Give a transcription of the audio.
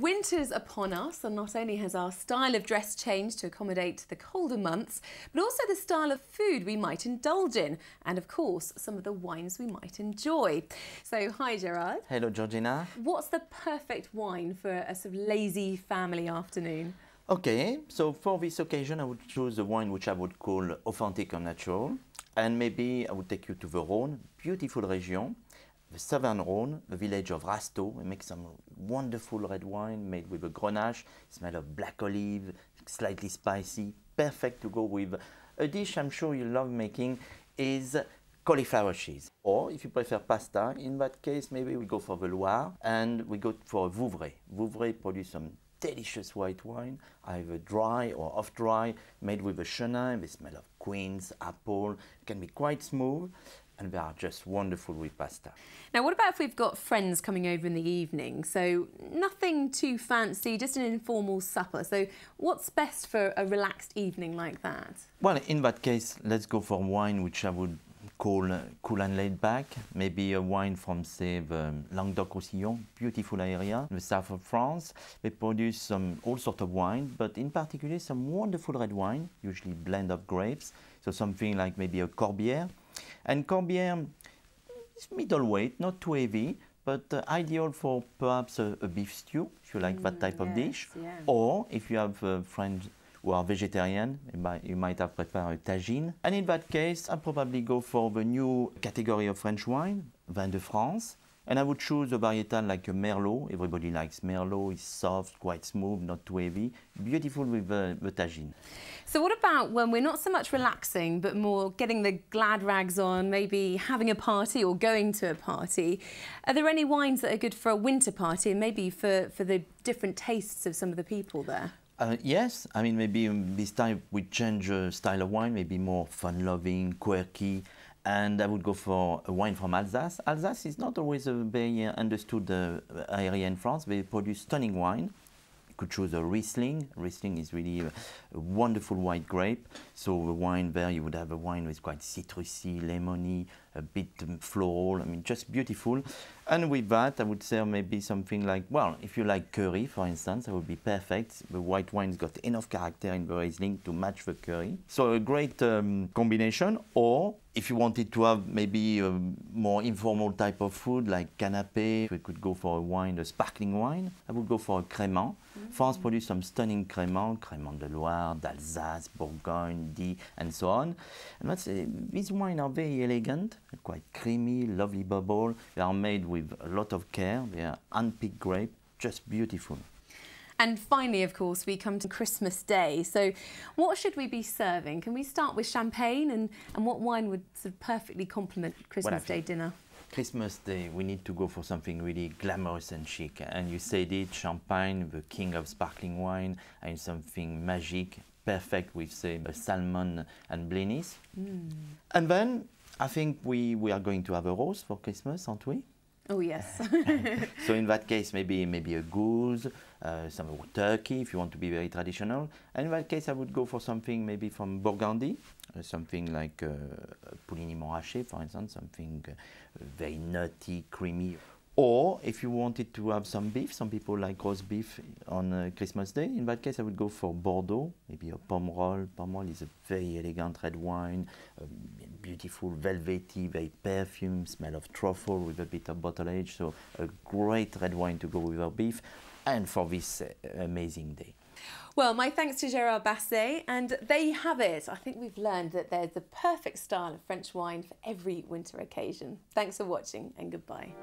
Winter's upon us, and not only has our style of dress changed to accommodate the colder months, but also the style of food we might indulge in, and of course, some of the wines we might enjoy. So, hi Gerard. Hello, Georgina. What's the perfect wine for a sort of lazy family afternoon? Okay, so for this occasion, I would choose a wine which I would call authentic and natural, and maybe I would take you to the Rhône, beautiful region the southern Rhône, the village of Rasteau. We make some wonderful red wine made with a grenache, smell of black olive, slightly spicy, perfect to go with. A dish I'm sure you love making is cauliflower cheese. Or if you prefer pasta, in that case, maybe we go for the Loire and we go for Vouvray. Vouvray produce some delicious white wine, either dry or off dry, made with a chenin. They smell of quince, apple, can be quite smooth and they are just wonderful with pasta. Now, what about if we've got friends coming over in the evening? So, nothing too fancy, just an informal supper. So, what's best for a relaxed evening like that? Well, in that case, let's go for wine which I would call uh, cool and laid back. Maybe a wine from, say, the Languedoc-Roussillon, beautiful area, in the south of France. They produce some all sort of wine, but in particular some wonderful red wine, usually blend of grapes. So something like maybe a Corbière and Corbière is middleweight, not too heavy, but uh, ideal for perhaps a, a, beef stew, if you like mm, that type yes, of dish. Yeah. Or if you have uh, friends who are vegetarian, you might, you might have prepared a tagine. And in that case, I'll probably go for the new category of French wine, Vin de France. And I would choose a varietal like a Merlot. Everybody likes Merlot. It's soft, quite smooth, not too heavy. Beautiful with uh, the tagine. So what about when we're not so much relaxing, but more getting the glad rags on, maybe having a party or going to a party? Are there any wines that are good for a winter party and maybe for, for the different tastes of some of the people there? Uh, yes, I mean maybe um, this time we change uh, style of wine, maybe more fun-loving, quirky, and I would go for a wine from Alsace. Alsace is not always a very understood uh, area in France. They produce stunning wine. You could choose a Riesling. Riesling is really a, a, wonderful white grape. So the wine there, you would have a wine with quite citrusy, lemony, a bit floral. I mean, just beautiful. And with that, I would say maybe something like, well, if you like curry, for instance, that would be perfect. The white wine's got enough character in the Riesling to match the curry. So a great um, combination. Or if you wanted to have maybe a more informal type of food like canapé, we could go for a wine, a sparkling wine. I would go for a crémant. Mm -hmm. France produces some stunning crémant, crémant de Loire, d'Alsace, Bourgogne, Die, and so on. And let's say these wines are very elegant, quite creamy, lovely bubble. They are made with a lot of care. They are unpicked grape, just beautiful. And finally, of course, we come to Christmas Day. So what should we be serving? Can we start with champagne and, and what wine would sort of perfectly complement Christmas Day dinner? Christmas Day, we need to go for something really glamorous and chic. And you said it, champagne, the king of sparkling wine, and something magic, perfect with, say, salmon and blinis. Mm. And then I think we, we are going to have a roast for Christmas, aren't we? Oh yes. so in that case, maybe maybe a goose, uh, some turkey if you want to be very traditional. And in that case, I would go for something maybe from Burgundy, uh, something like uh, Puligny Montrachet, for instance, something uh, very nutty, creamy. Or if you wanted to have some beef, some people like roast beef on uh, Christmas Day. In that case, I would go for Bordeaux, maybe a Pomerol. Pomerol is a very elegant red wine, um, beautiful velvety, very perfume, smell of truffle with a bit of bottle age. So a great red wine to go with our beef and for this uh, amazing day. Well, my thanks to Gerard Basset, and there you have it. I think we've learned that there's the perfect style of French wine for every winter occasion. Thanks for watching, and goodbye.